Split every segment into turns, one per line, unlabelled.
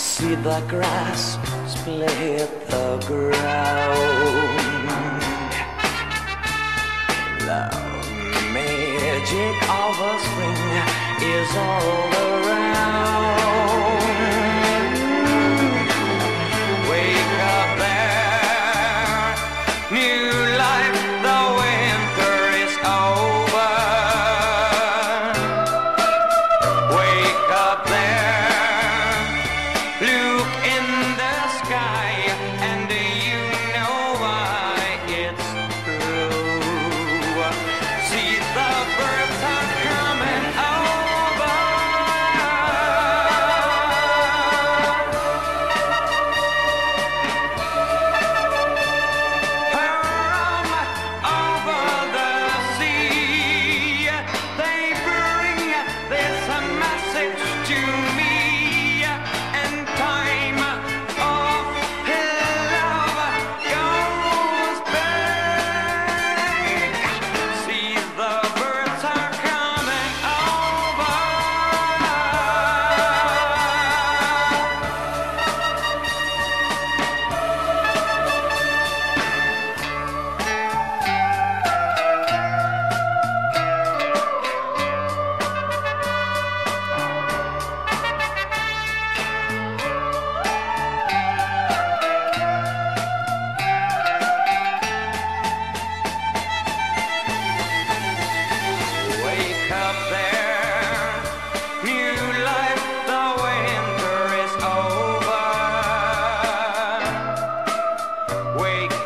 see the grass split the ground. The magic of a spring is all around. Wake up there, new to me.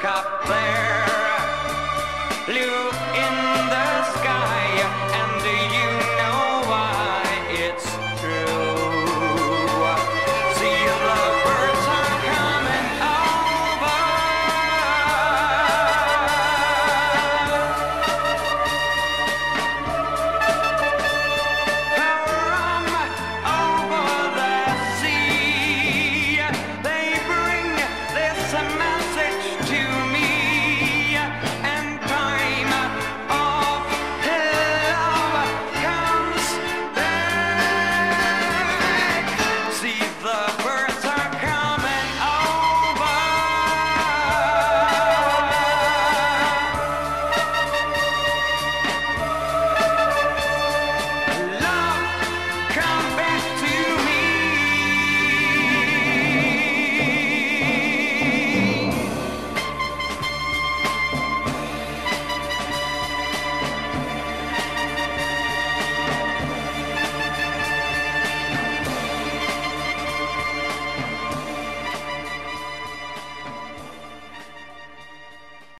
cop there.